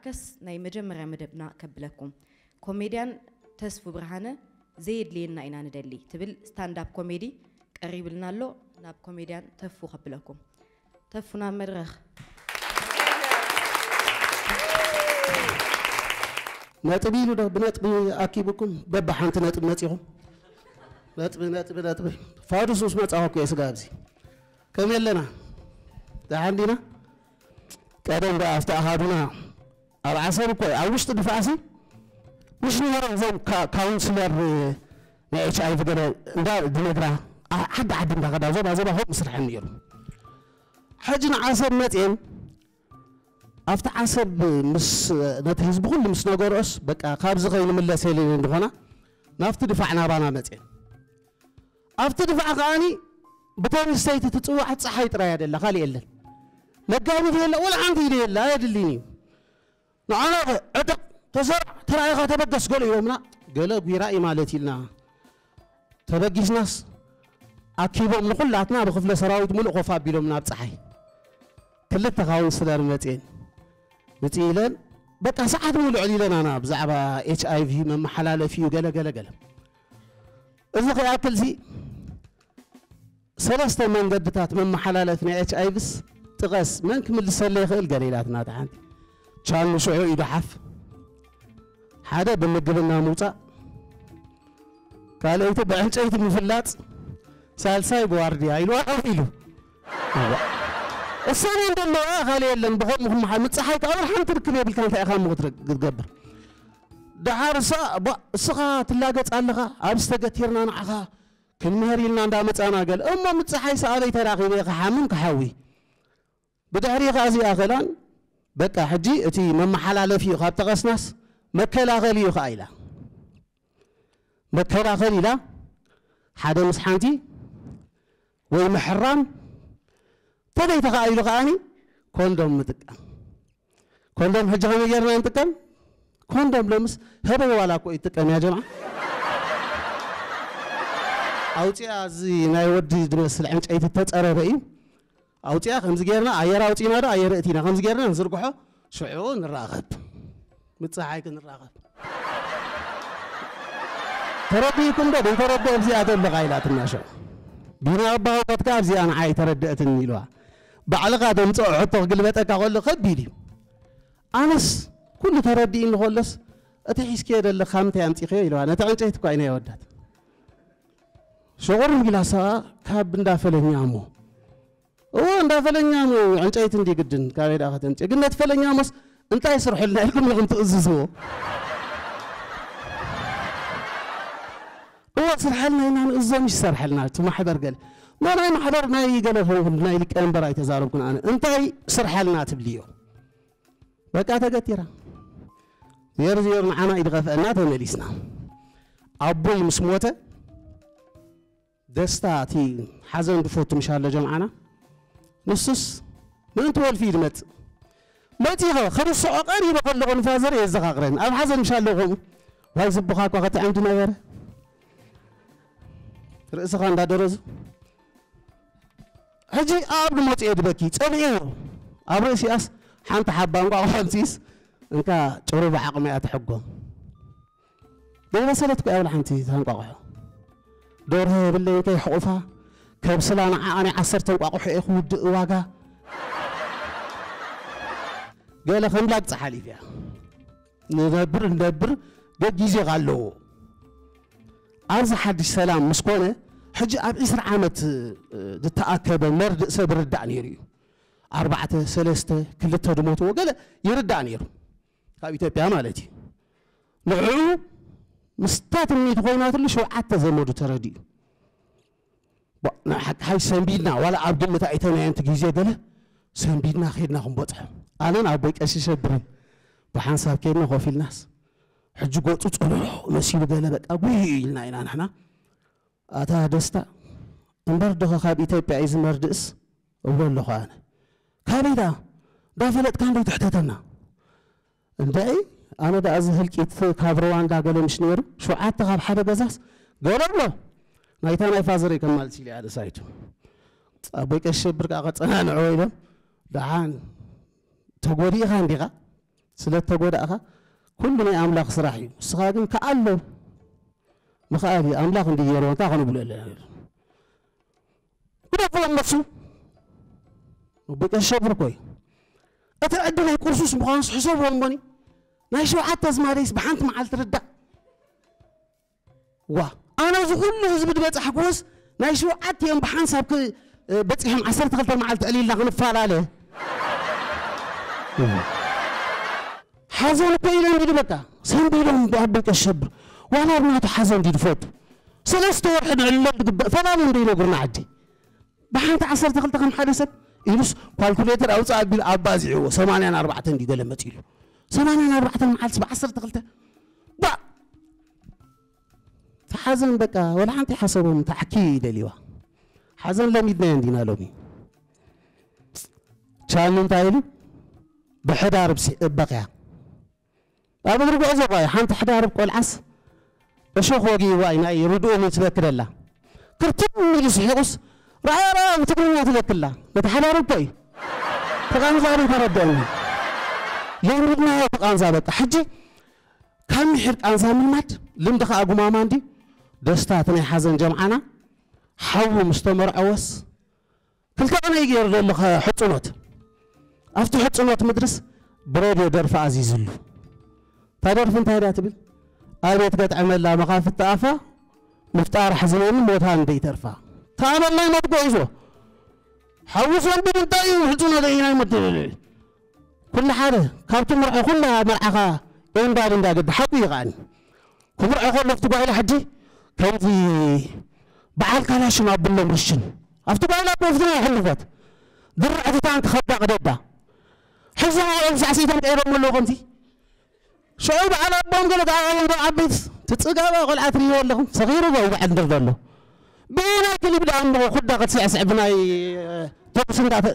ብሓርከስ ናይ መጀመርያ መደብና ከብለኩም ኮሜድያን ተስፉ ብርሃነ ዘየድልየና ኢና ንደሊ ትብል ስታንዳፕ ኮሜዲ ቀሪብልና ኣሎ ናብ ኮሜድያን ተፉ ከብለኩም ተፉ ናብ መድረኽ ነጥቢ ኢሉ ዶ ብነጥቢ ኣኪብኩም በቢ ሓንቲ ነጥቢ መፂኹም ነጥቢ ነጥቢ ነጥቢ ፋዱስ ምስ መፃኹ እኮ ስጋ ኣብዚ ከመይ ኣለና ዳሓንዲና ቀደም ዳ ኣብቲ ኣኻዱና العصر كوي أنا تدفعسي مش أنا زين كا أنا ل H أنا في كذا أنا دمجرا حد أنا ما كذا أنا زين هو أنا نير حجنا أنا متين أفت أنا مس نتهز أنا مس نجارس أنا خابز غير أنا أنا سهل ندخنا أنا دفعنا رانا أنا أفت دفع أنا بتاني سيد أنا حد صحيح أنا يا دلله أنا إلا لا أنا يقول أول أنا يا دلليني نعرف أدق تزرع. ترى يا تبقس قول يومنا. قلب يرأي مالتي لنا. تبقس ناس. أكيبهم نقول لاتنا بخفل سراويت ملء قفا بيلومنا بصحي كلتا خاون سلام متين. متيلن بقى ساعات مولو عليلنا أنا بزعبا اتش اي في من محلال فيه. قلا قلا قلا إذا قياكل زي. سلسة من قدتات من محلالة اتش اي بس تغس من كمل سلي خيل قليلاتنا تحانتي ሽዑ ኢዱ ሓፍ ሓደ ብምግብና ምውፃእ ካልአይቲ ብዕንጨይቲ ምፍላጥ ሳልሳይ ብዋርድያ ኢሉ ኣፍ ኢሉ እሰነ እንደለዋ ካሊእ የለን ብከምኡ ክመሓ ምፅሓይ ካብ ሓንቲ ርክብ የብልካ እንታይ ኢኻ ሞ ክትገብር ድሓር እስኻ ትላገፅ ኣለኻ ኣብ ዝተገቲርና ንዓኻ ክንምህር ኢልና እንዳመፃና ገለ እሞ ምፅሓይ ሰኣበይ ተራኺበ ክሓምን ክሓዊ ብድሕሪኻ እዚኣ ኸላን በቃ ሕጂ እቲ መመሓላለፊ እዩ ካብ ጠቐስናስ መከላኸሊ እዩ ከዓ ኢላ መከላኸሊ ኢላ ሓደ ምስ ሓንቲ ወይ ምሕራም ተበይ ተኸኢሉ ከዓኒ ኮንዶም ምጥቀም ኮንዶም ሕጂ ከመይ ጌርና ንጥቀም ኮንዶም ሎምስ ህበይ ዋላ እኮ ይጥቀም ያ ጀምዓ ኣውፅያ እዚ ናይ ወዲ ዝመስል ዕንጨይቲ ተፀረበ እዩ ኣውፅያ ከምዚ ጌርና ኣየር ኣውፂና ዶ ኣየር እቲና ከምዚ ጌርና ንዝርግሖ ሽዑ ንራኸብ ምፅሓይ ክንራኸብ ተረዲእኩም ዶ ዘይተረድአ ኣብዚኣ ተለኻ ኢላ ትናሸው ቢና ኣባኸኮትካ ኣብዚኣ ንዓይ ተረድአትኒ ኢልዋ ባዕልኻ ተምፅኦ ሕቶ ክግልበጠካ ከሎ ከቢድ እዩ ኣነስ ኩሉ ተረዲእኒ ከሎስ እቲ ሒዝክዮ ዘለካ ምንታይ ኣምፂኽዮ ኢልዋ ነቲ ዕንጨይቲ እኳ ኢና የወዳት ሸቑር ኢላ ሰባ ካብ እንዳፈለኛ ሞ እዎ እንዳፈለኛ ሞ ዕንጨይቲ እንዲ ግድን ካበይ ዳ ከተምፅእ ግን ነቲ ፈለኛ ሞስ እንታይ ስርሑልና ኢልኩም ኢኹም ትእዝዝዎ እዎ ስርሐልና ኢና ንእዞም ይሰርሐልና እቲ ማሕበር ገለ ማ ናይ ማሕበር ናይ ገለ ኾንኩን ናይ ሊቀመንበር ኣይተዛረብኩን ኣነ እንታይ ስርሐልና ትብሊ እዮ በቃ ተገቲራ ዜር ዜር ንዓና ኢድኸፍአና ተመሊስና ኣቦይ ምስ ሞተ ደስታ እቲ ሓዘን ድፈቱ ምሻሎ ጀምዓና ንሱስ ምእንቲ ወልፊ ድመፅእ መፂኸ ከምስዖ ቀሪበ ከለኹ ንፋዘር የዘኻኽረን ኣብ ሓዘን ምሻሎ ከምኡ ዋይ ዝቡኻ እኳ ከተዕምዲ ነበረ ርእስኻ እንዳደረዙ ሕጂ ኣብ ድሞፅኦ ድበኪ ፀብዒዎ ኣብ ርእሲኣስ ሓንቲ ሓባ እንቋቑሖ ምፅኢስ እንካ ጭሩብ ዓቕሚ እያ ትሕጎም ዘይበሰለት እኮ ያብላ ሓንቲ ተንቋቑሖ ደርሆ የብለይ كبسلان أنا عصرت وأقح أخود واجا قال خم لا تحالي فيها. ندبر ندبر قد يجي غلو. أرز حد السلام مسكونة. حج أب إسر عامة آه، تتأكب مرد سبر الدانيري أربعة سلستة كل تدموت وقال يرد عنير هاي تبيع مالتي. نعو مستات ميت غينات اللي شو عتا تردي. حي سنبيدنا ولا عبد الله تايتنا انت جيزي دله سنبيدنا خيدنا خنبطح أنا عبيك اسي شبري بحنساب كيرنا خوف الناس حج قوت طلع مسيب قال بقى أبوي لنا هنا نحنا اتا دستا انبر دخه خاب ايتيوبيا ايز مردس اول له أنا كابيدا دافلت كان دي تحتتنا انداي أنا دا ازهل كيت كابروان دا قال مش نير شو عاد تغاب حدا بزاس قال له ናይታ ናይ ፋዘር ከማልስ ኢለ ሓደ ሳይቱ ኣቦይ ቀሺ ሸብር ከዓ ከፀናንዑ ኢሎም ደሓን ተጎዲእኻ እንዲኻ ስለተጎዳእኻ ኩሉ ናይ ኣምላኽ ስራሕ እዩ እስኻ ግን ከኣሎ ምኽኣል እዩ ኣምላኽ እንዲ ገይሮ እንታይ ኮነ ብሎ ኣለና ጉዳፎም መሱ ብቀሸብር ኮይ እቲ ዕዲ ናይ ቁርሱስ ምዃኑስ ሕሰብዎ እሞኒ ናይ ሸውዓተ ዝማደይስ ብሓንቲ መዓልቲ ርዳእ ዋ ኣነ እዚ ኩሉ ህዝቢ ድበፅሕ ክወስ ናይ ሸውዓተ እዮም ብሓንሳብ በፂሖም ዓሰርተ ክልተ መዓልቲ ዕሊልና ክንፈላለ ሓዘን እኮ ኢሎም ዲዱ በቃ ሰንቢሎም ብኣበይ ቀሸብር ዋላ ብናቱ ሓዘን ዲዱ ፈቱ ሰለስተ ወርሒ ንዕልሎ ዝግባእ ፈላልዩ እንደ ይነግሩና ዓዲ ብሓንቲ ዓሰርተ ክልተ ከም ሓደ ሰብ ኢሉስ ኳልኩሌተር ኣውፃእ ኣቢሉ ኣባዚዕዎ ሰማንያን ኣርባዕተን እንዲ ገለ መፂሉ ሰማንያን ኣርባዕተን መዓልቲ ብዓሰርተ ክልተ ባ ተሓዘን በቃ ወላ ሓንቲ ሓሰቦም ተሓኪ ይደልይዋ ሓዘን ለሚድናዮ እንዲና ሎሚ ቻኑ እንታይ ኢሉ ብሕዳር በቕያ ኣብ እግሪ ጉዕዞ ቆይ ሓንቲ ሕዳር ቆልዓስ እሾኽ ወጊዋ ናይ ርድኦም ትበክደላ ክርትም ኢሉ ስሒቁስ ረኣያ ረኣ ብትግርኛ ትበክላ ነቲ ሓዳር እኮ እዩ ተቃንዛሪ ተረድአኒ ለሚድናዮ ተቃንዛ በቃ ሕጂ ካብ ምሕር ቃንዛ ምልማድ ልምዲ ከዓ ጉማማ እንዲ ደስታ እቲ ናይ ሓዘን ጀምዓና ሓዊ ምስ ተመርዐወስ ክልተ ቀነይ ገይሩ ዘሎ ሕፅኖት ኣብቲ ሕፅኖት ምድርስ ብሬድዮ ደርፊ ኣዚዝሉ እታ ደርፊ እንታይ ዳ ትብል ኣቤት ገጥዕመላ መኻፍቲ ኣፋ ምፍጣር ሓዝነኒ ሞታ እንደይተርፋ ተኣመላይ ሞት ጎይዞ ሓዊስ ወንቢድ እንታይ እዩ ሕፅኖ ደይናይ ሞት ኩሉ ሓደ ካብቲ ምርዖ ኩላ መርዓኻ ኤንዳድ እንዳገዲ ሓቂ ይኸኣኒ ክምርዖ ከለፍቲ ጓይላ ሕጂ ከምዚ በዓል ካላሽን ኣብሎም ርሽን ኣብቲ ጓይላ በፍትና ይሕልፈት ድርዕትታን ክኸዳ ቅደዳ ሕዚ ናኦም ሳዕሲቶም ቀይሮም ኣለዉ ከምዚ ሽዑ በዓል ኣቦም ገለ ተዓባሎም ዶ ዓበይት ትፅጋባ ቆልዓ ትርእይዎ ኣለኹም ሰኺሩ go በዓል እንድር ዘሎ ብናይ ክሊብ ዳ እሞ ኩዳ ክትስዕስዕ ብናይ ተኩስ እንዳተ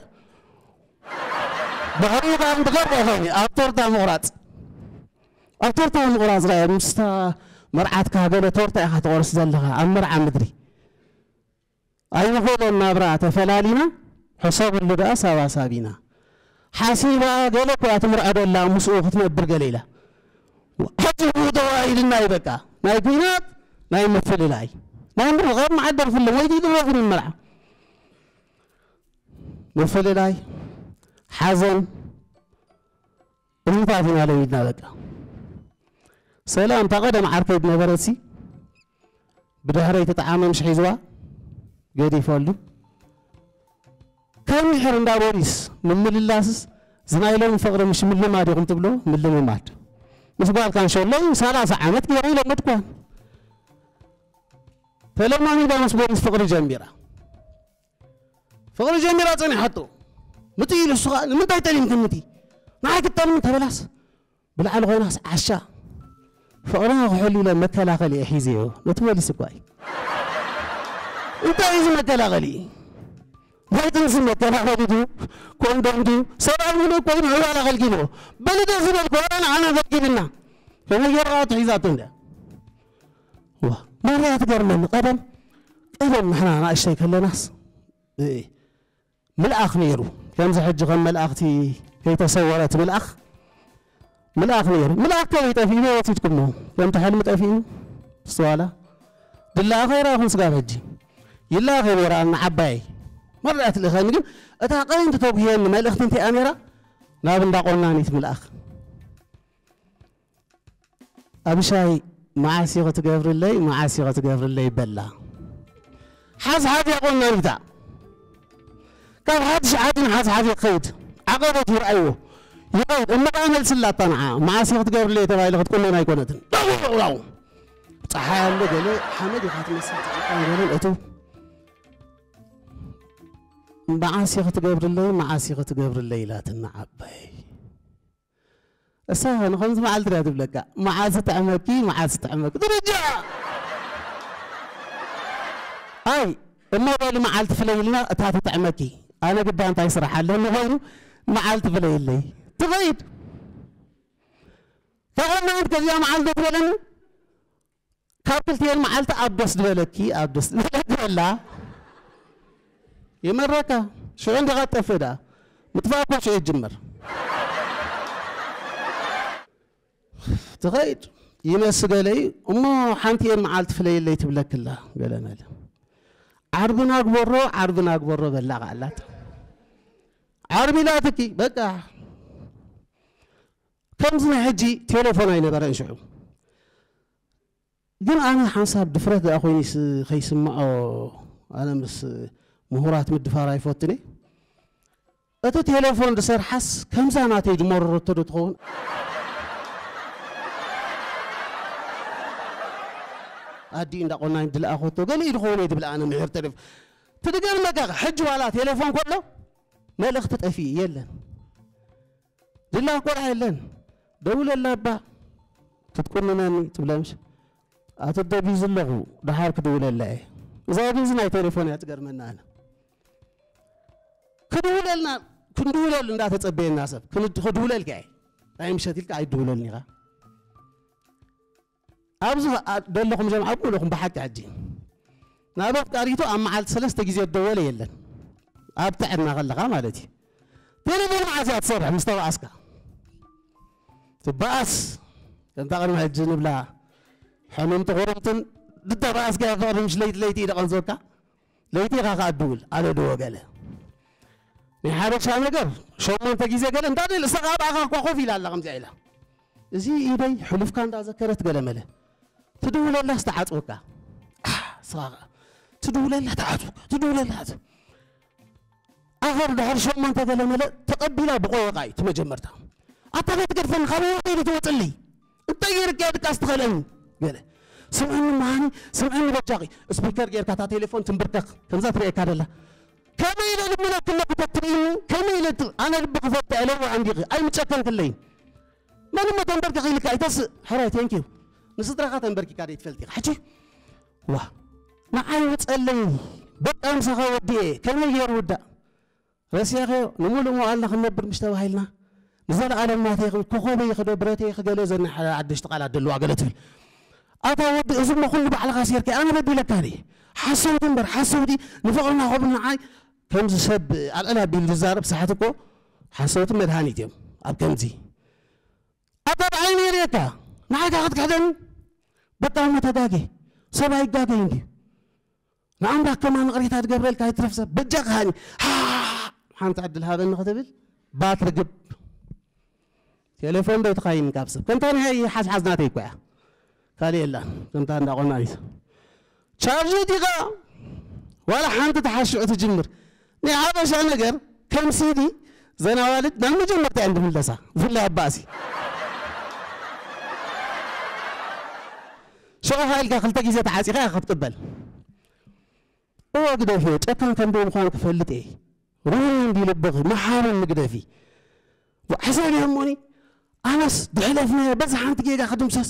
ብኸሪባ እንትገርኦ ኸኒ ኣብ ቶርታ ምቑራፅ ኣብ ቶርታ ምቑራፅ ርአ ምስታ መርዓትካ ገለ ቶርታ ኢኻ ትቆርስ ዘለኻ ኣብ መርዓ ምድሪ ኣይንኽእሎን ናብራ ተፈላሊና ሕሰብሉ ደኣ ሳባሳቢና ሓሲባ ገለ እኳ ትምርዐ ደላ ምስኡ ክትነብር ገለ ኢላ ሕጂ ተዋኢልና እዩ በቃ ናይ ኩናት ናይ ምፍልላይ ናይ ምርቐብ መዓደር ፍለ ወይቲ ድረፍን መርዓ ምፍልላይ ሓዘን እምታት ኢና ለሚድና በቃ سلام تقدم عرفت نبرسي بدهري تتعامل مش حيزوا جدي فولو كم يحر داروريس من مل اللاسس زنايلهم فقر مش مل ما ديهم تبلو مل ما مات مش بعد كان شو الله سالا سعمت جري لما تكون فلما ندا مسبار فقر جميرة فقر جميرة تاني حطو متي للسؤال متى تاني تلين كمتي ما بلاس بلا تبلاس بالعلغوناس عشاء فأنا حلولا متلا غلي حيزيو وتولي سباي. إنت عايز متلا غلي. وقتن سمي تلا غلي دو. كون دم دو. سرع منو كون هو على غلقي بل ده سبا القرآن أنا غلقي لنا فما يرى تعيزاتون ده واه مرة يتقر من قدم قدم نحن أنا أشتري كل ناس. إيه. ملأخ نيرو. كم زحج غم ملأختي كي تصورت ملأخ. ምልኣኽ ነይሩ ምልኣኽ ከመይ ጠፊኡ ወሲድኩሞ ከምቲ ሕልሚ ጠፊኡ ስተዋላ ድላኣ ኸይራኹን ስጋብ ሕጂ ይላ ኸይበራኣልና ዓባይ መርዳእ ትልእኸኒ ግን እታ ቀይንቲ ተጉሄኒ መልእኽቲ እንታይ እያ ነይራ ናብ እንዳ ቆናኒት ምልኣኽ ኣብሻይ መዓሲ ክትገብርለይ መዓሲ ክትገብርለይ በላ ሓዝ ሓዝ እያ ቆናኒታ ካብ ሓድሽ ዓዲ ንሓዝ ሓዝ ክኸይድ ዓቐበት ይርኣይዎ ይኸይድ እመቃ መልስላታ ንዓ መዓሲ ክትገብርለይ ተባሂሉ ክትቁነን ኣይኮነትን ው ፀሓይ ኣሎ ገለ ሓመድ ኢኻ ትመስል ጭቃን ገለን እቱ መዓሲ ክትገብርለይ መዓሲ ክትገብርለይ ኢላትና ዓባይ እሳ ንከምዚ መዓልቲ ዳ ትብለካ መዓዝ ትዕመኪ መዓዝ ትዕመኪ ድርጃ ኣይ እሞ በሊ መዓልቲ ፍለይልና እታ ትጥዕመኪ ኣነ ግዳ እንታይ ስራሕ ኣለኒ ኮይኑ መዓልቲ ፍለይለይ طيب ተቐና ወንት ገዚኣ መዓልቲ ትበለኒ ካብ ክልቲኤን መዓልቲ ኣብ ደስ ዝበለኪ ኣብ ደስ ዝበለኪ በላ። ይመረካ ሽዑ እንዲኻ ትጠፍእ ዳ። ምጥፋእኮ ሽዑ ይጅመር። ትኸይድ ይመስ ገለዩ እሞ ሓንቲኤን መዓልቲ ፍለየለይ ትብለክላ ገለ መለ ዓርቢ ናግበሮ ዓርቢ ናግበሮ በላ ቃላት። ዓርቢ ኢላትኪ በቃ ከምዚ ናይ ሕጂ ቴሌፎን ኣይነበረን ሽዑ ግን ኣነ ሓንሳብ ድፍረት ኣ ኮይኑ ከይስምዖ ኣነ ምስ ምሁራት ምድፋር ኣይፈትን እየ እቲ ቴሌፎን ዝሰርሓስ ከምዛ ናተይ ድመረረቶ ዶ ትኸውን ኣዲ እንዳቆናይ ድልኣኸቶ ገለ ድኸውን እየ ድብል ኣነ ምሕር ተደፍ ትድገርመካ ሕጂ ዋላ ቴሌፎን ከሎ መልእኽቲ ጠፊ የለን ድላ ቆልዓ የለን ደውለላ ኣባ ክትቁንነኒ ትብለምሽ ኣቶ ደቢዝ ኣለኹ ድሓር ክድውለላ እየ እዛ ቢዝ ናይ ቴሌፎን እያ ትገርመና ኣነ ክድውለልና ክንድውለሉ እንዳተፀበየና ሰብ ክድውለልካ እየ ናይ ምሸት ኢልካ ኣይድውለልኒ ኢኻ ኣብዚ ደለኹም ጀምዓ ብለኹም ብሓቂ ሕጂ ንኣብት ቃሪቶ ኣብ መዓልቲ ሰለስተ ግዜ ደወለ የለን ኣብ ትዕድና ከለኻ ማለት እዩ ቴሌፎን መዓዝ እያ ትሰርሕ ምስ ተባኣስካ تباس انت غير محجن بلا حنون تغرمتن دتا راس كا مش ليت ليتي اذا دقل زوكا ليتي غا قادول على دو قال يحارب شام نقر شو من تجيزة قال انت دل سقاب اغا قوقف إلى الله غمزه إلى زي ايدي حلف كان ذكرت قال مله تدول الله استعطوكا صاغ تدول الله تعطوك تدول الله اخر دهر شو من تقال مله تقبلها بقوه قاي تمجمرتها أتبت قرفن خبوري بتوصلي تغير كيف تستخلني قال سمعني معاني سمعني بجاقي سبيكر غير كاتا تليفون تنبركك كم زات ريك الله. كم إلى الملا كل بتتريني كم إلى أنا بقفت عليه وعندي أي متشكل كلين ما نم تنبركك غير أي تس حرا ثانك يو نسيت راح تنبركي كاري تفلتي حجي. وا. ما أي وتسألني بيت أمس خاودي كم غير ودا رسيا خيو نمو لمو الله خنبر مشتوى هايلنا نزن أنا ما تيخ كخوبي يخدو برتي يخدو زن عدش تقال عدلو عقلت فيل أتا ود إذا ما كل بعلى غاسير كي أنا بدي لك هني حسود بر حسودي نفقنا خبنا عاي كم سب على أنا بالزارب صحتكو حسود مرهاني تيم أب كم زي أتا بعيني ريتا نعيد أخذ كذا بطل ما تداقي سبعي قاقي ينجي نعم راك كمان قريتها تقبل كاي ترفسه بجاك هاني ها حنتعدل هذا النخ تبل بات رقب ቴሌፎን በይትኻይን ካብ ሰብ ከምታ ናይ ሓዝሓዝናተይ እኳ እያ ካልእ የላን ከምታ እንዳቆናኒት ቻርጅ ዲኻ ዋላ ሓንቲ ተሓሽዑ ትጅምር ናይ ሓበሻ ነገር ከም ሲዲ ዘናዋልድ ናብ መጀመርታ እያ እንድምለሳ ብፍላይ ኣባእሲ ሸቑ ኢልካ ክልተ ግዜ ተሓፂኻ ኢኻ ክትቅበል እዎ ግደፊ ጨካን ከም ዶ ምኳን ክፈልጥ እየ ሩን እንዲልብኺ መሓርን ምግደፊ ሕሰብ እያ እሞኒ ኣነስ ድሕለፍናዮ በዛ ሓንቲ ጌጋ ክድምሰስ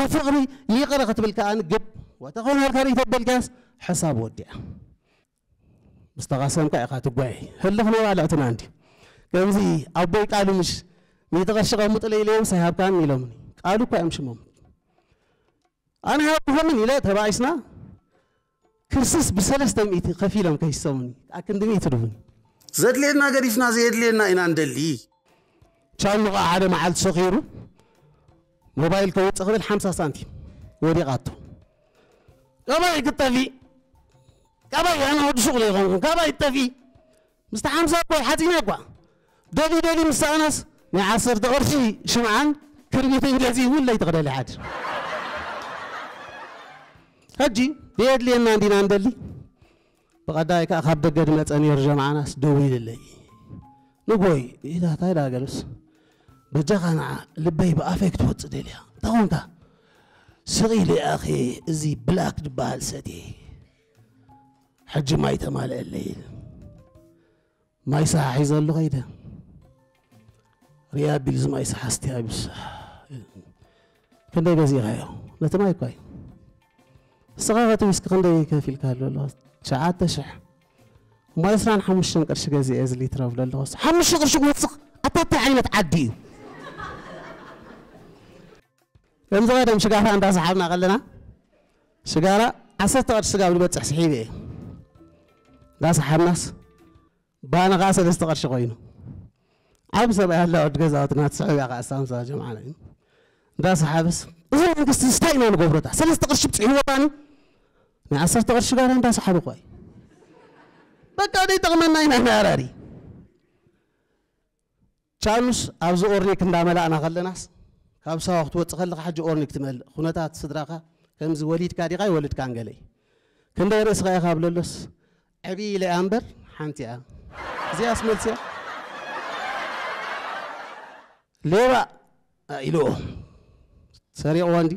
ኣብ ፍቕሪ ይቕረ ክትብል ከዓ ንግብ ወተኾነርካ ተበልካስ ሕሳብ ወዲያ ምስ ተቐሰምካ ኢኻ ትጓይ ህልኽ ነባልዕትና እንዲ ከምዚ ኣቦይ ቃሉ ምሽ ሚተ ቅርሺ ቀሙጥለ ኢለዮም ሳይሃብካን ኢሎምኒ ቃሉ እኳ እዮም ሽሞም ኣነ ሃብኩኸምን ኢለ ተባኢስና ክርስቶስ ብሰለስተ ሚእቲ ከፊሎም ከይሰሙኒ ኣክንዲ ሚእቲ ድቡኒ ዘድልየና ገዲፍና ዘየድልየና ኢና شالوا قاعد مع الصغير موبايل كويت صغير 50 سنتيم. ودي قاتو كما يكتفي كما أنا يعني ود شغل يكون كما يكتفي مست 50 كوي حاتينا كوا دبي دبي مست انس مع 10 قرشي شمعان. كرمتين لذي ولا يتغدى لحد هجي. يد لي انا عندنا عندلي بقداي كا خاب ما تاني يرجع معنا. دو يلي نبوي إذا تايدا جلس رجاء أنا لبي بأفيك توت ديليا تاون تا سقي لي أخي زي بلاك دبال سدي. حج ما يتمال الليل. ما يصح حيز حيزل غيدا. ريابي لزما يساح استيابس كندي بزي لا تماي كوي صغارة ويسك كندي كفيل كالو الله. شعات تشح ما يسران حمشن قرش غازي إزلي ترافل الله. حمشن قرش قوصق أتاتي عينة عديو كم زغير مشقارة عند أصحابنا قلنا شقارة عسرت قرش سقاب لبتح سحيبي لا صحاب ناس بانا غاسل استقر شغينه عم سبع هلا وتجزا وتنات سعود يا قاسم سوا جمعنا دا صحابس إذا أنك استستعين أنا قبرته سل استقر شبت حيوان ما عسرت قرش قارة عند أصحابي قوي بقى دي تغمنا هنا ناراري تشانس أبزو أورني كندا ملا أنا قلنا ناس ካብ ሰባ ክትወፅእ ከለካ ሕጂ ኦርኒክ ትመልእ ኩነታት ስድራኻ ከምዚ ወሊድካ ዲኻ ይወልድካ ንገለ እዩ ክንደይ ርእስኻ ኢኻ ብለሎስ ዕብይ ኢለ እያ እምበር ሓንቲ እያ እዚኣስ መልሲ እያ ሌባ ኢልዎ ሰሪቕዎ እንዲ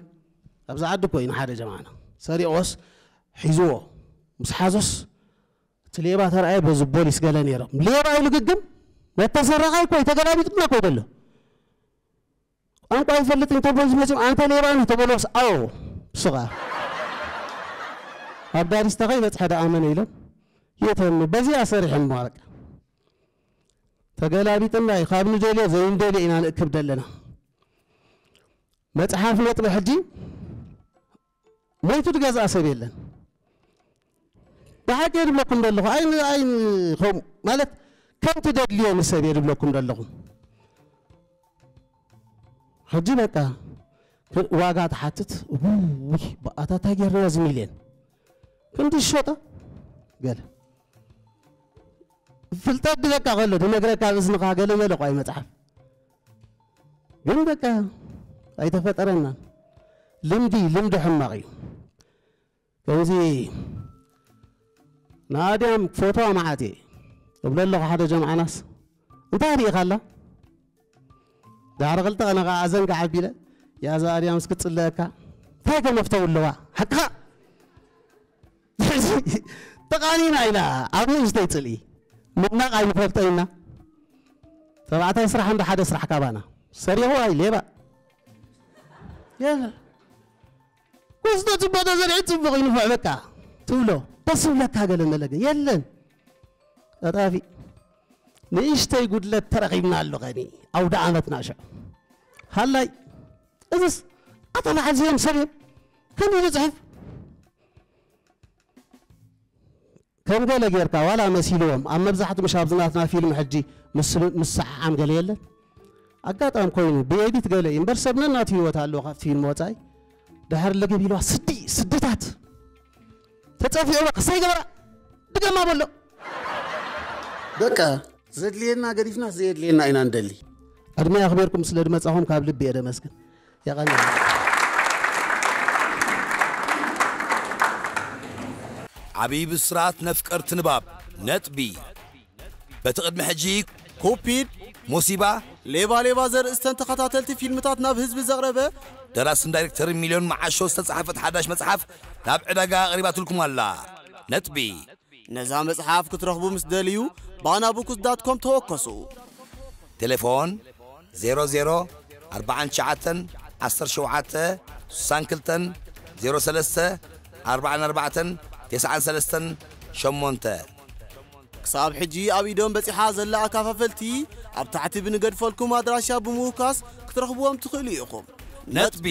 ኣብዚ ዓዲ ኮይኑ ሓደ ጀማዓና ሰሪቕዎስ ሒዝዎ ምስ ሓዞስ እቲ ሌባ ተረኣየ በዚ ፖሊስ ገለ ነይሮም ሌባ ኢሉ ግግም መተሰረቃይ ኮይ ተገላቢጥና ኮይ ዘሎ ቋንቋ ይፈልጥኝ ተቦዝ መፅም አንተ ሌባ ነህ ተበሎስ ኣዎ ስኻ ኣብ ዳሪስታ ኸይ በፅሐ ደኣመነ ኢሎም የተኒ በዚኣ ሰሪሐን በቃ ተገላቢጥና እዩ ካብ ንደልዮ ዘይንደልዮ ኢና ንእክብ ዘለና መፅሓፍ ነጥቢ ሕጂ ሞይቱ ድገዛእ ሰብ የለን ብሓቂ የድብለኩም ዘለኹ ኣይን ኣይን ከምኡ ማለት ከም ትደድልዮ ንሰብ የድብለኩም ዘለኹም ሕጂ በቃ ዋጋ ተሓትት ውይ በኣታታ ጌርና ዚ ሚልዮን ክንዲ ሸጠ ገለ ፍልጠት ድበቃ ከሎ ድነግረካ ኣብ እዝንኻ ገለ ገለ ቋይ መፅሓፍ ግን በቃ ኣይተፈጠረናን ልምዲ ልምዲ ሕማቕ እዩ ከምዚ ናድያም ፎቶ መዓት እየ እብሎ ኣለኹ ሓደ ጀምዓናስ እንታይ ርኢኻ ኣላ دارغلت أنا غازن قعبيلة يا زاري أمس كنت لك تاك مفتوح اللوا حقها تقانينا إلى أبو مستيتلي مبنا قاي مفتوحنا تبعت يسرح عند حد يسرح كابانا سريع هو ليه بقى يلا وصلت تبغى زرع تبغى ينفع بك تقول له بس لك هذا لنا لك يلا أتافي ንእሽተይ ጉድለት ተረኺብና ኣሎ ኸኒ ኣውደ ዓመትና ሽዑ ሃላይ እዝስ ኣጠላዓል ዝዮም ሰብ እዮም ከመይ ዝፅሕፍ ከም ገለ ጌርካ ዋላ መሲልዎም ኣብ መብዛሕትኡ ምሻብ ዝናትና ፊልም ሕጂ ምስሰዓዓም ገለ የለን ኣጋጣሚ ኮይኑ ብኤዲት ገለ እዩ እምበር ሰብ ነናቱ ሂወት ኣለዎ ካብቲ ፊልም ወፃኢ ድሕር ልግብ ኢልዋ ስዲ ስድታት ተፀፊዑ ክሳይ ገበራ ድገማ በሎ በቃ ዘድልየና ገዲፍና ዘየድልየና ኢና ንደሊ ዕድመ ኣኽቢርኩም ስለ ድመፃኹም ካብ ልቢ እየ ደመስግን የቐኒ ዓብዪ ብስራት ነፍቀርቲ ንባብ ነጥቢ በቲ ቅድሚ ሕጂ ኩፒድ ሙሲባ ሌባ ሌባ ዘርእስተን ተኸታተልቲ ፊልምታት ናብ ህዝቢ ዘቕረበ ደራስን ዳይሬክተርን ሚልዮን መዓሾ ዝተጻሕፈት ሓዳሽ መጽሓፍ ናብ ዕዳጋ ቀሪባትልኩም ኣላ ነጥቢ ነዛ መጽሓፍ ክትረኽቡ ምስ ደልዩ ባና ቡክስ ዳት ኮም ተወከሱ ቴሌፎን 00 49 17 62 03 44 93 8 ክሳብ ሕጂ ኣብ ኢዶም በፂሓ ዘላ ኣካፋፈልቲ ኣብ ታሕቲ ብንገድፈልኩም ኣድራሻ ብምውካስ ክትረኽብዎም ትኽእሉ ኢኹም ነጥቢ